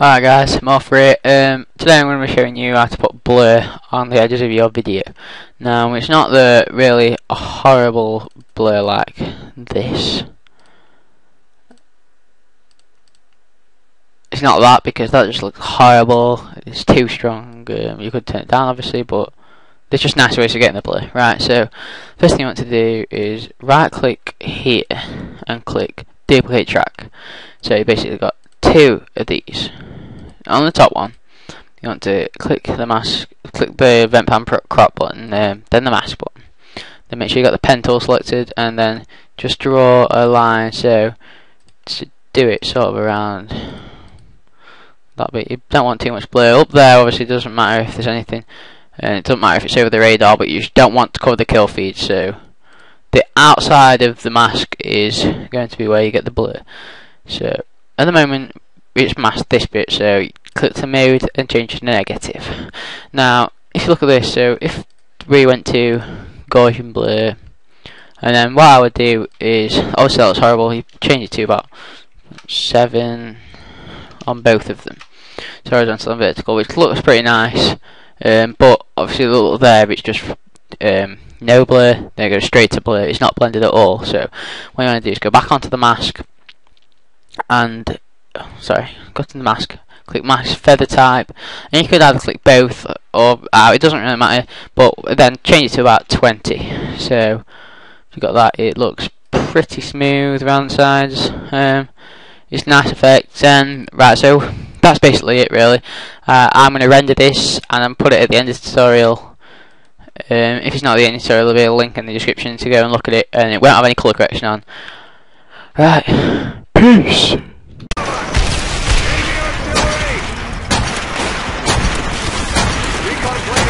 Alright guys, for it. Um, today I'm going to be showing you how to put blur on the edges of your video. Now, it's not the really horrible blur like this. It's not that because that just looks horrible. It's too strong. Um, you could turn it down obviously, but there's just nice ways of getting the blur. Right, so first thing you want to do is right click here and click duplicate track. So you basically got two of these on the top one, you want to click the mask, click the event pan crop button, um, then the mask button. Then make sure you got the pen tool selected, and then just draw a line. So to do it sort of around that bit. You don't want too much blur up there. Obviously, it doesn't matter if there's anything, and it doesn't matter if it's over the radar, but you don't want to cover the kill feed. So the outside of the mask is going to be where you get the blur. So at the moment it's masked this bit so click to mode and change to negative. Now if you look at this so if we went to Gaussian blur and then what I would do is obviously that looks horrible you change it to about 7 on both of them. So horizontal and vertical which looks pretty nice um, but obviously the little there it's just um, no blur then go straight to blur it's not blended at all. So what you want to do is go back onto the mask and sorry, go to the mask, click mask feather type, and you could either click both or uh, it doesn't really matter, but then change it to about 20. So if you got that, it looks pretty smooth around the sides. Um, it's nice effect. And right, so that's basically it really. Uh, I'm going to render this and then put it at the end of the tutorial. Um, if it's not the end of the tutorial, there'll be a link in the description to go and look at it, and it won't have any colour correction on. Right, peace. Ah!